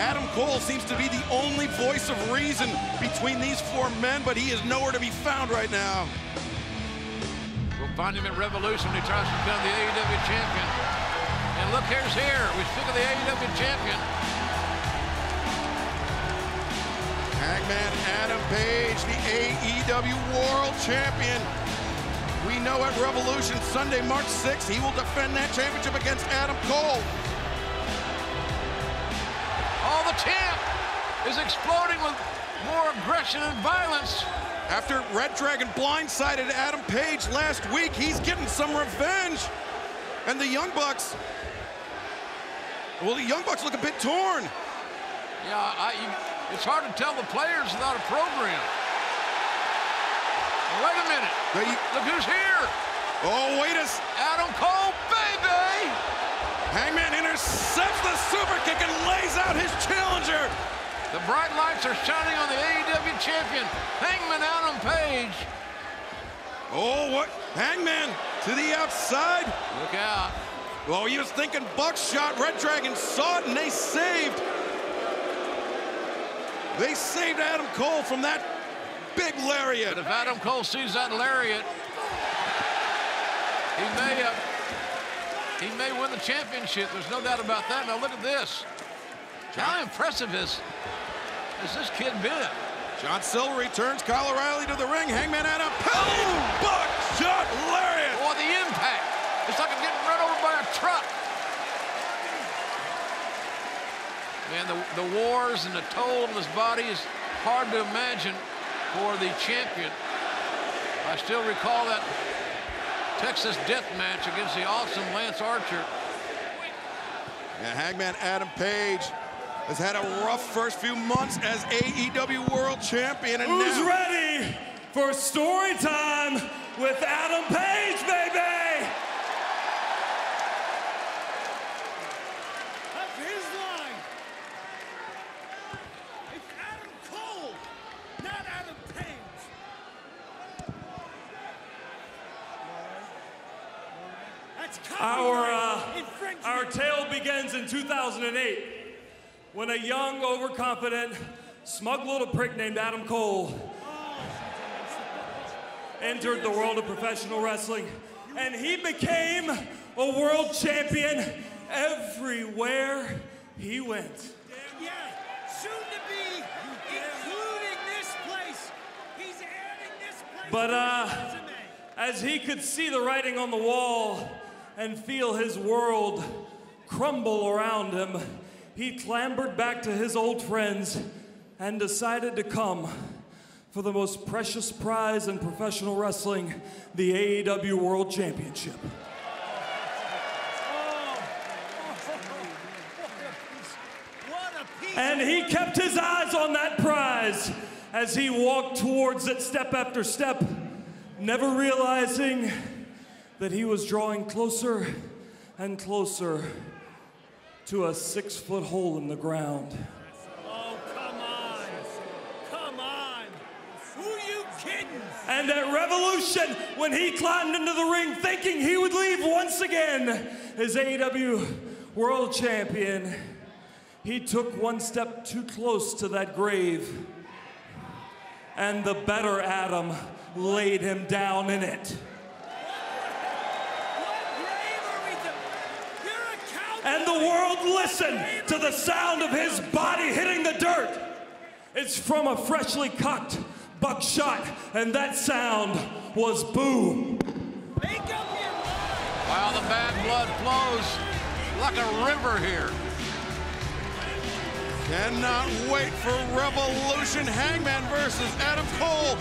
Adam Cole seems to be the only voice of reason between these four men, but he is nowhere to be found right now. We'll find him at Revolution when he tries to become the AEW champion. And look, here's here. We speak of the AEW champion. Hangman Adam Page, the AEW World Champion. We know at Revolution Sunday, March 6th, he will defend that championship against Adam Cole. Oh, the champ is exploding with more aggression and violence. After Red Dragon blindsided Adam Page last week, he's getting some revenge. And the Young Bucks, well, the Young Bucks look a bit torn. Yeah, I, you, it's hard to tell the players without a program. Wait a minute. They, Look who's here. oh, wait a Adam Cole. Intercepts the super kick and lays out his challenger. The bright lights are shining on the AEW champion, Hangman Adam Page. Oh, what? Hangman to the outside. Look out. Well, he was thinking buckshot. Red Dragon saw it and they saved. They saved Adam Cole from that big lariat. But if Adam Cole sees that lariat, he may uh, he may win the championship. There's no doubt about that. Now look at this. How impressive is has this kid been? John Silver returns Kyle O'Reilly to the ring. Hangman Adam Page. Buckshot lariat. Boy, the impact. It's like I'm getting run over by a truck. Man, the, the wars and the toll on his body is hard to imagine for the champion. I still recall that Texas death match against the awesome Lance Archer. And Hangman Adam Page has had a rough first few months as AEW World Champion. And Who's now, ready for story time with Adam Page, baby? Up his line. It's Adam Cole, not Adam Page. That's Our, uh, our tale begins in 2008 when a young, overconfident, smug little prick named Adam Cole entered the world of professional wrestling and he became a world champion everywhere he went. yeah, soon to be, including this place. He's adding this place But, uh. As he could see the writing on the wall and feel his world crumble around him, he clambered back to his old friends and decided to come for the most precious prize in professional wrestling, the AEW World Championship. What a piece And he kept his eyes on that prize as he walked towards it step after step, never realizing that he was drawing closer and closer to a six foot hole in the ground. Oh, come on. Come on. Who you kidding? And at Revolution, when he climbed into the ring thinking he would leave once again as AEW World Champion, he took one step too close to that grave. And the better Adam laid him down in it. What grave are we doing? You're a cowboy. And the world listened to the sound of his body hitting the dirt. It's from a freshly cocked buckshot, and that sound was boom. Wow, the bad blood flows like a river here. Cannot wait for Revolution Hangman versus Adam Cole.